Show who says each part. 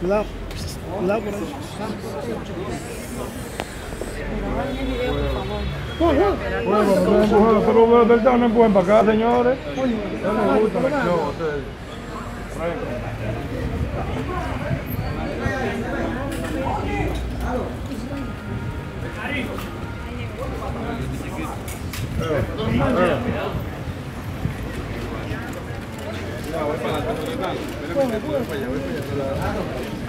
Speaker 1: Cuidado. Cuidado por.
Speaker 2: Bueno, no del town no empujen para acá, señores. No gusta el ustedes.
Speaker 1: Bueno, bueno.